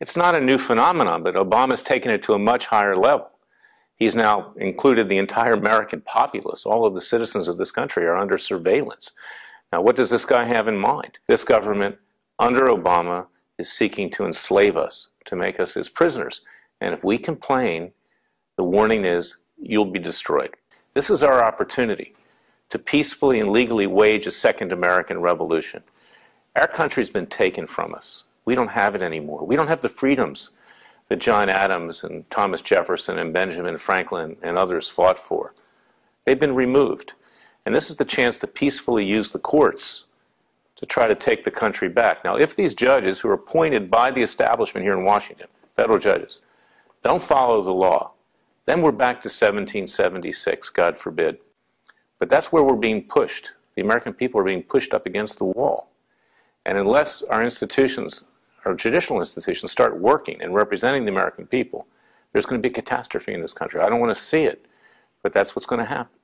It's not a new phenomenon, but Obama's taken it to a much higher level. He's now included the entire American populace. All of the citizens of this country are under surveillance. Now, what does this guy have in mind? This government, under Obama, is seeking to enslave us, to make us his prisoners. And if we complain, the warning is you'll be destroyed. This is our opportunity to peacefully and legally wage a second American revolution. Our country's been taken from us. We don't have it anymore. We don't have the freedoms that John Adams and Thomas Jefferson and Benjamin Franklin and others fought for. They've been removed. And this is the chance to peacefully use the courts to try to take the country back. Now, if these judges who are appointed by the establishment here in Washington, federal judges, don't follow the law, then we're back to 1776, God forbid. But that's where we're being pushed. The American people are being pushed up against the wall. And unless our institutions, our judicial institutions, start working and representing the American people, there's going to be a catastrophe in this country. I don't want to see it, but that's what's going to happen.